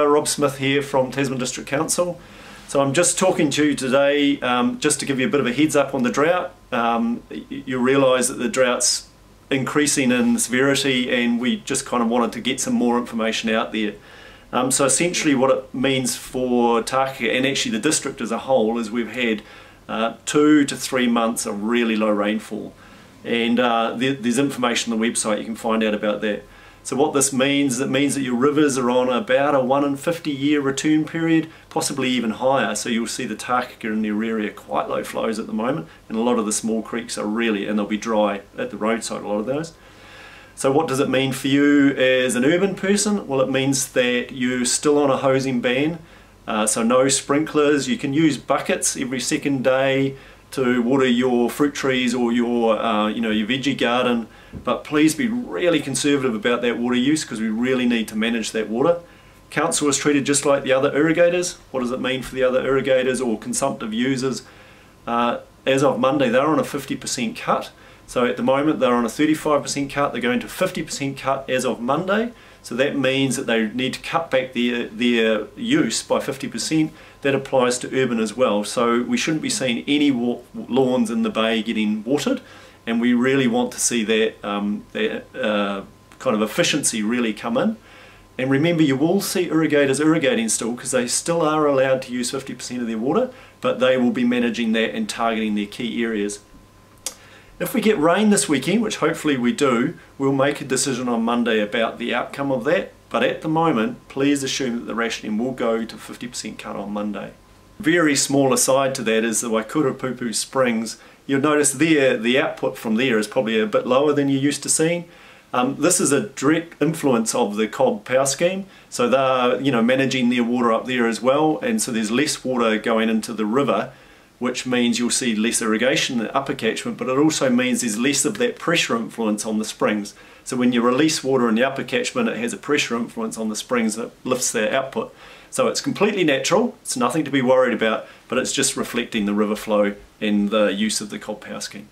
Uh, Rob Smith here from Tasman District Council. So I'm just talking to you today um, just to give you a bit of a heads up on the drought. Um, you realise that the drought's increasing in severity and we just kind of wanted to get some more information out there. Um, so essentially what it means for Takaka and actually the district as a whole is we've had uh, two to three months of really low rainfall and uh, there, there's information on the website you can find out about that. So what this means, it means that your rivers are on about a 1 in 50 year return period, possibly even higher. So you'll see the Takaka and the Aorere quite low flows at the moment, and a lot of the small creeks are really, and they'll be dry at the roadside, a lot of those. So what does it mean for you as an urban person? Well, it means that you're still on a hosing ban, uh, so no sprinklers. You can use buckets every second day to water your fruit trees or your, uh, you know, your veggie garden but please be really conservative about that water use because we really need to manage that water. Council is treated just like the other irrigators. What does it mean for the other irrigators or consumptive users? Uh, as of Monday, they're on a 50% cut. So at the moment, they're on a 35% cut. They're going to 50% cut as of Monday. So that means that they need to cut back their, their use by 50%. That applies to urban as well. So we shouldn't be seeing any lawns in the bay getting watered and we really want to see that, um, that uh, kind of efficiency really come in. And remember, you will see irrigators irrigating still because they still are allowed to use 50% of their water, but they will be managing that and targeting their key areas. If we get rain this weekend, which hopefully we do, we'll make a decision on Monday about the outcome of that. But at the moment, please assume that the rationing will go to 50% cut on Monday. Very small aside to that is the Waikoropupu Springs you'll notice there the output from there is probably a bit lower than you're used to seeing. Um, this is a direct influence of the Cobb power scheme, so they're you know managing their water up there as well, and so there's less water going into the river, which means you'll see less irrigation in the upper catchment, but it also means there's less of that pressure influence on the springs. So when you release water in the upper catchment, it has a pressure influence on the springs that lifts their output. So it's completely natural, it's nothing to be worried about, but it's just reflecting the river flow and the use of the Cobb Power Scheme.